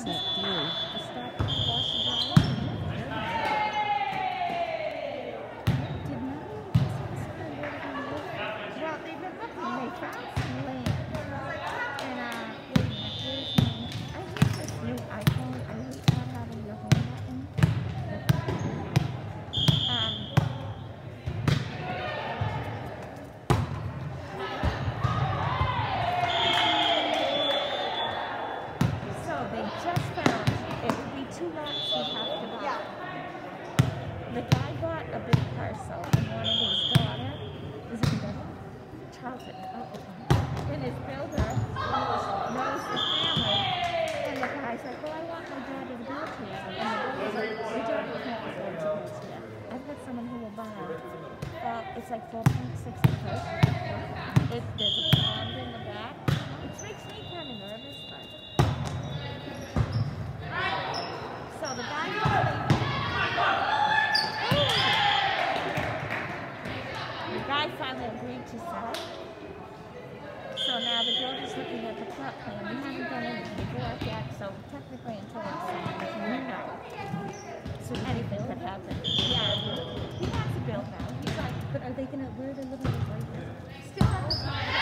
set three. The guy bought a big parcel, and one of his daughter is in the childhood oh, And his builder knows the family, and the guy's like, well, I want my daughter to go to And the builder's like, your daughter to go to I've got someone who will buy. Well, it's like 4.6 acres. There's a pond in the back. It makes me kind of nervous, but... So the guy... to set. So now the board is looking at the plot plan. We haven't done anything work yet, so technically until it's set, we know. So anything could happen. Yeah, he wants to build now. He's like, but are they going to, where are they living? Still have time.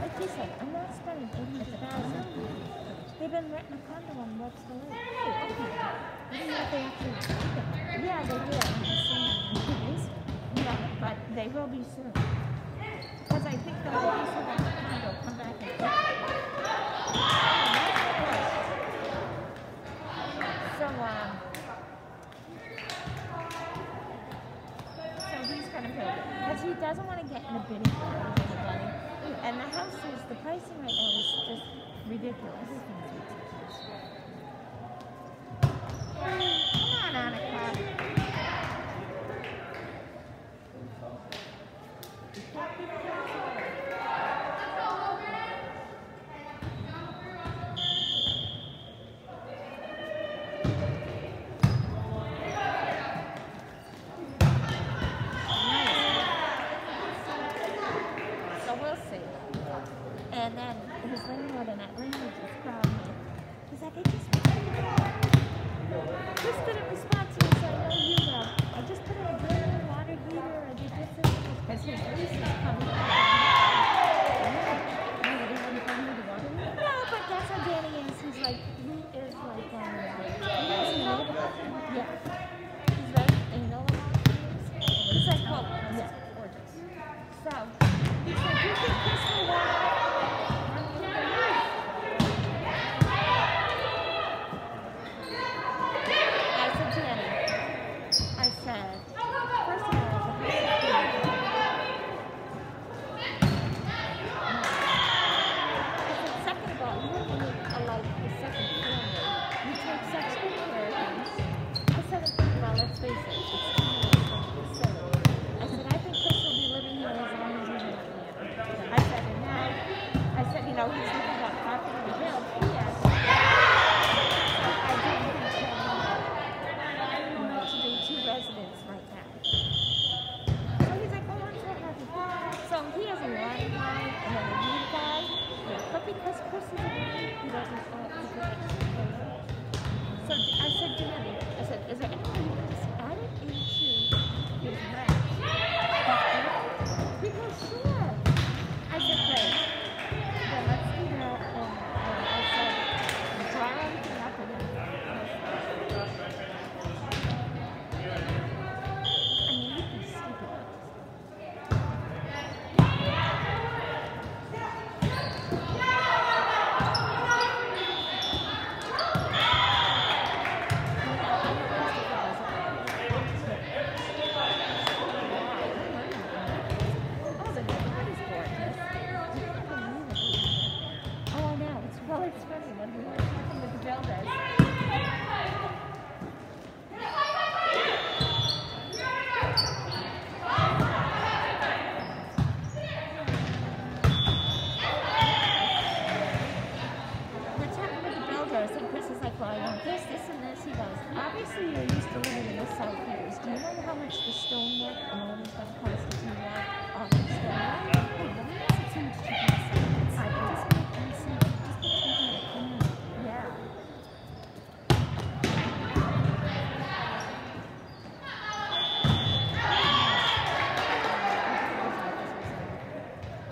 Like he said, I'm not spending 800,000. They've been renting a condo on Webster Lake. Hey, okay. I don't know if they actually Yeah, they do. but they will be soon. Because I think they'll be soon. will come back and gorgeous. So tirar.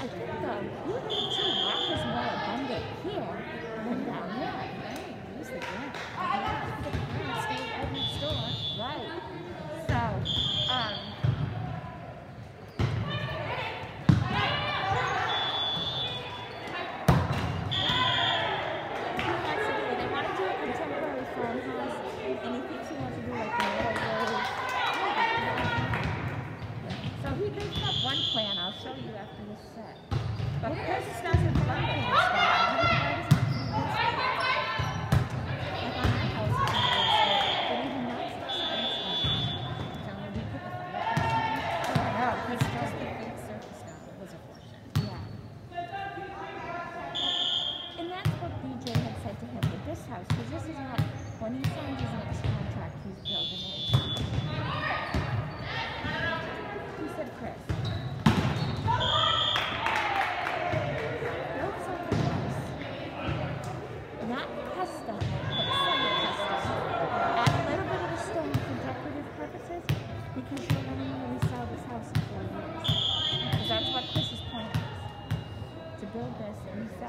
I think the blue wood to rock is more abundant here than down there. Right? Use the ground. The ground stayed right next door. Right.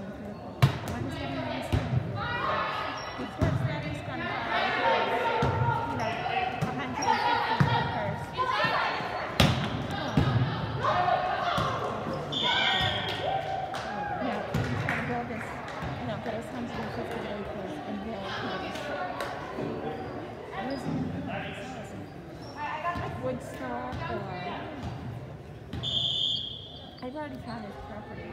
down. They've already found his property.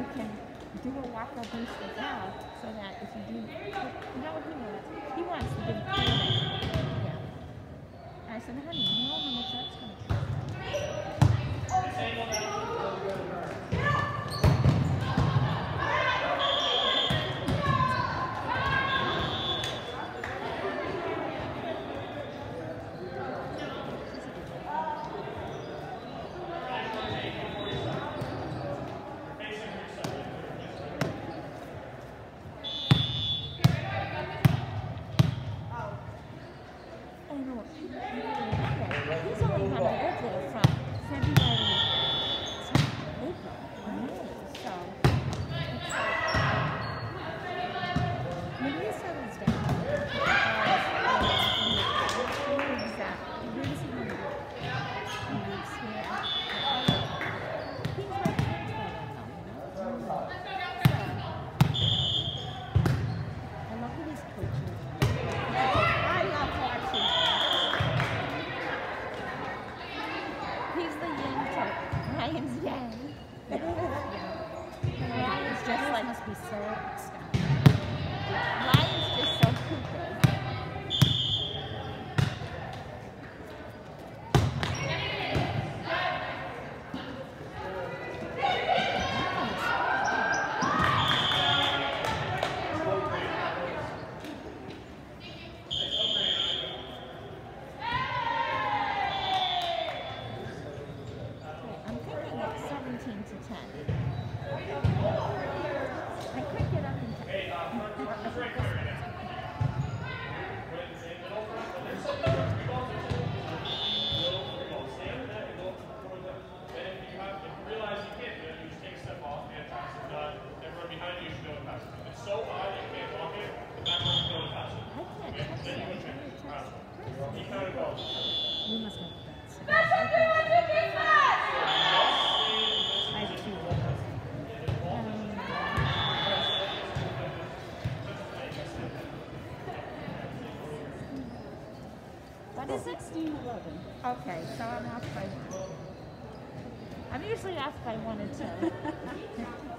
you can do a walker boost as well so that if you do, you know what he wants? He wants to give Yeah. I said, honey, you know how much that's going to cost. seriously asked if I wanted to.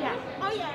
Yeah. Oh yeah,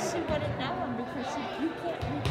she wouldn't know him because she, you can't reach